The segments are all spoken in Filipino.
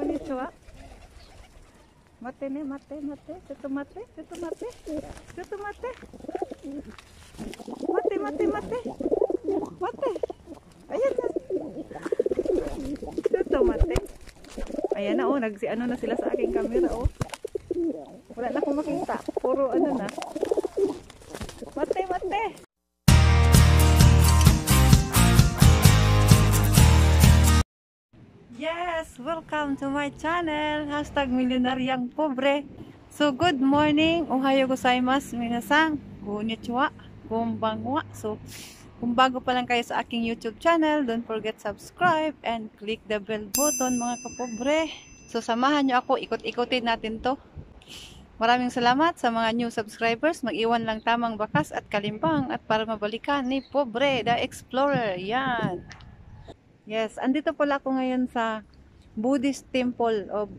Konnichiwa. Mate ne, mate, mate. Chetto mate, chetto mate. Chetto mate. Mate, mate, mate. Mate. Ayan na. Chetto mate. Ayan na oh, nagsi ano na sila sa aking camera oh. Wala na akong makita. Puro ano na. Mate, mate. Yes, welcome to my channel. Hashtag Milyonaryang Pobre. So, good morning. Ohayo gozaimasu, minasang. Konnichiwa. Konbanwa. So, kung bago pa lang kayo sa aking YouTube channel, don't forget subscribe and click the bell button, mga kapobre. So, samahan nyo ako. Ikot-ikotin natin to. Maraming salamat sa mga new subscribers. Mag-iwan lang tamang bakas at kalimbang at para mabalikan ni Pobre, the Explorer. Yan. Yes, andito pala ako ngayon sa Buddhist Temple of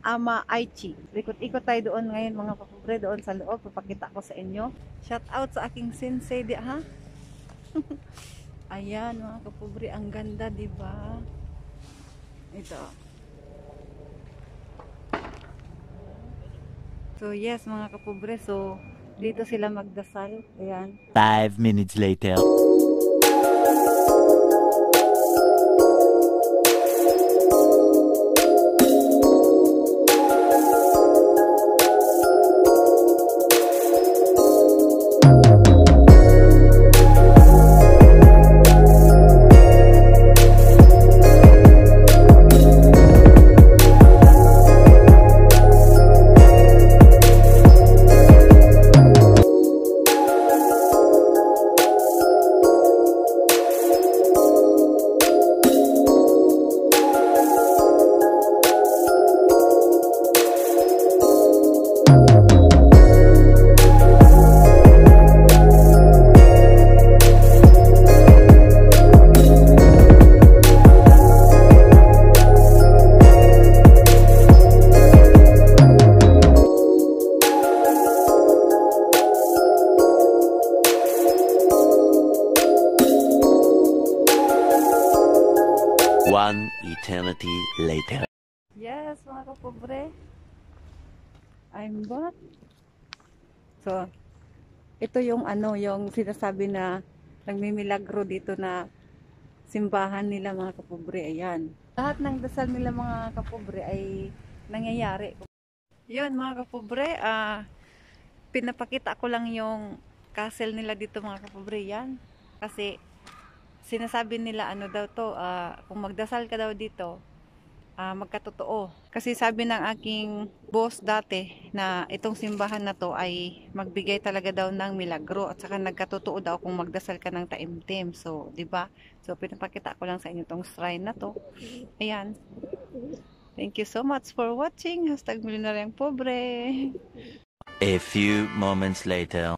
Ama Aichi. Ikot-ikot tayo doon ngayon mga kapobre, doon sa loob. Papakita ko sa inyo. Shout out sa aking sensei di ha. Ayan mga kapobre, ang ganda di ba? Ito. So yes mga kapobre, so dito sila magdasal. Ayan. Five minutes later. One eternity later. Yes, mga kapobre. I'm back. So, ito yung ano, yung sinasabi na nagmimilagro dito na simbahan nila mga kapobre. Ayan. Lahat ng dasal nila mga kapobre ay nangyayari. Yun mga kapobre, ah, pinapakita ko lang yung castle nila dito mga kapobre. Yan. Kasi sinasabi nila ano daw to, ah, kung magdasal ka daw dito, ah, magkatotoo. Kasi sabi ng aking boss dati na itong simbahan na to ay magbigay talaga daw ng milagro at saka nagkatotoo daw kung magdasal ka ng taimtim. So, 'di ba? So, pinapakita ko lang sa inyo tong shrine na to. Ayan. Thank you so much for watching. Hashtag Milyonaryang Pobre. A few moments later.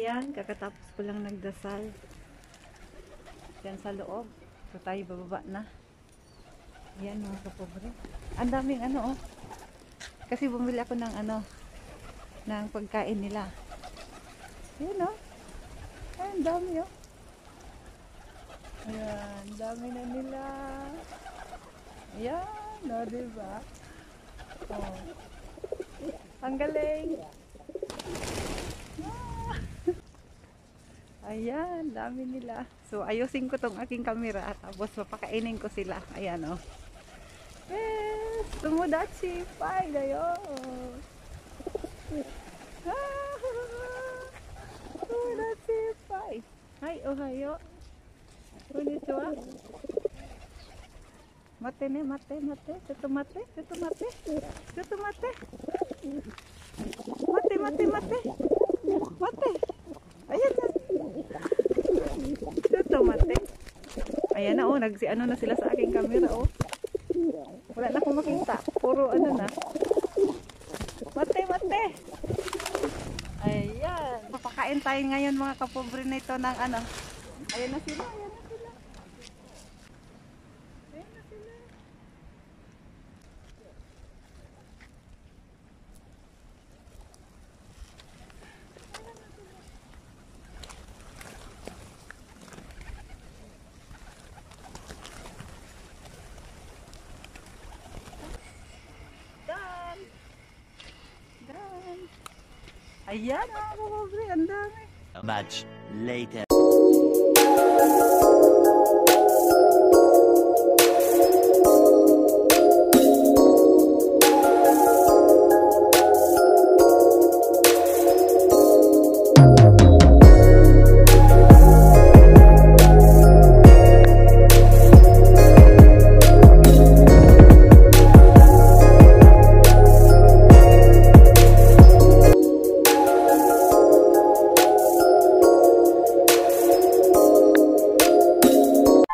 Yan, kakatapos ko lang nagdasal. Yan sa loob. So tayo bababa na. Yan mga kapobre. Ang daming ano oh. Kasi bumili ako ng ano, ng pagkain nila. Yan oh. Ay, ang dami oh. Ayan, dami na nila. Ayan, no, diba? Oh. Ang galing. Ayan, dami nila. So, ayusin ko tong aking camera tapos papakainin ko sila. Ayan, oh. Yes! Tumudachi! Pai gayo! Ah! Pai! Hi, ohayo! Konnichiwa! Mate ne, mate, mate. Chetto mate, chetto mate. Chetto mate. Mate, mate, mate. Mate. Ayan na. Ito, mate. Ayan na, oh. Nagsi, ano na sila sa aking camera, oh. Wala na akong makita. Puro, ano na. Mate, mate. Ayan. Papakain tayo ngayon, mga kapobre na ito ng ano. Ayan na sila. Ayan Ayan mga. Much later.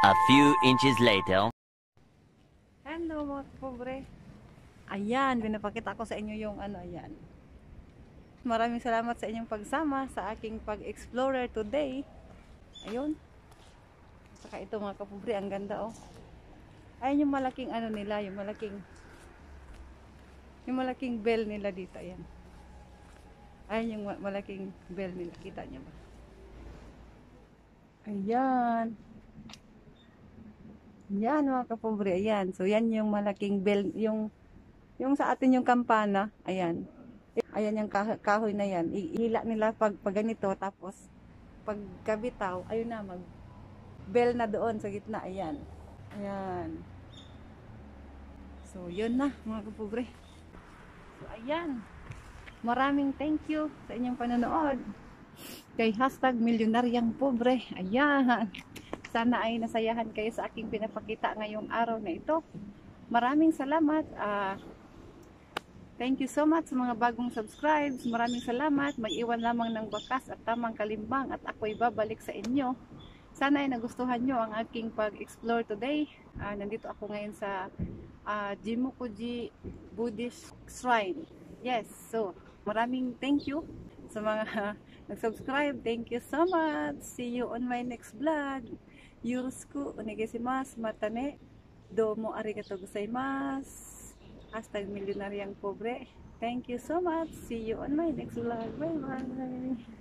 A few inches later. Hello mga kapobre. Ayan, pinapakita ko sa inyo yung ano, ayan. Maraming salamat sa inyong pagsama sa aking pag-explorer today. Ayun. Saka ito mga kapobre, ang ganda oh. Ayan yung malaking ano nila, yung malaking yung malaking bell nila dito, ayan. Ayan yung ma- malaking bell nila, kita niyo ba? Ayan. Yan mga kapobre, ayan. So yan yung malaking bell, yung yung sa atin yung kampana, ayan. Ayan yung kah- kahoy na yan. Ihila nila pag, pag ganito, tapos pag kabitaw, ayun na, mag bell na doon sa gitna, ayan. Ayan. So yun na mga kapobre. So ayan. Maraming thank you sa inyong panonood. Kay hashtag milyonaryang pobre. Ayan. Sana ay nasayahan kayo sa aking pinapakita ngayong araw na ito. Maraming salamat. ah thank you so much sa mga bagong subscribes. Maraming salamat. Mag-iwan lamang ng bakas at tamang kalimbang at ako'y babalik sa inyo. Sana ay nagustuhan nyo ang aking pag-explore today. Ah, nandito ako ngayon sa ah, Jimukuji Buddhist Shrine. Yes, so maraming thank you sa mga nag-subscribe. Thank you so much. See you on my next vlog. Yoroshiku onegaishimasu. Mata ne. Domo arigatou gozaimasu. Hashtag milyonaryang pobre. Thank you so much. See you on my next vlog. Bye bye.